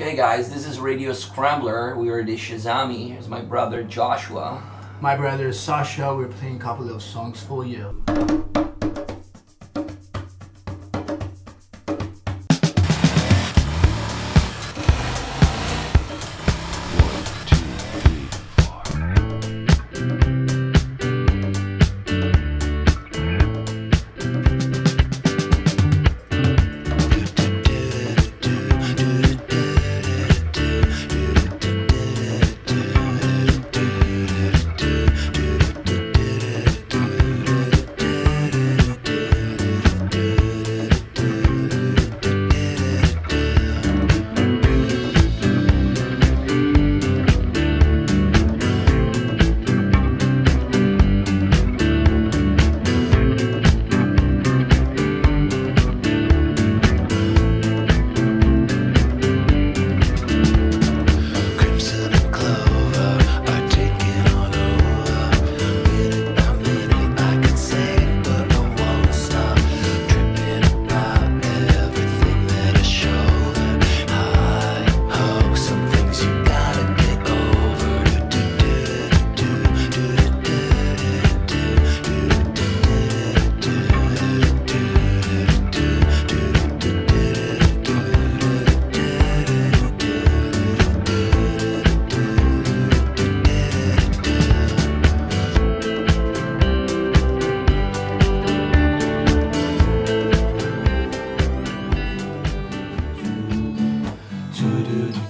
Okay guys, this is Radio Scrambler. We are the Shazami. Here's my brother Joshua. My brother Sasha, we're playing a couple of songs for you.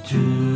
to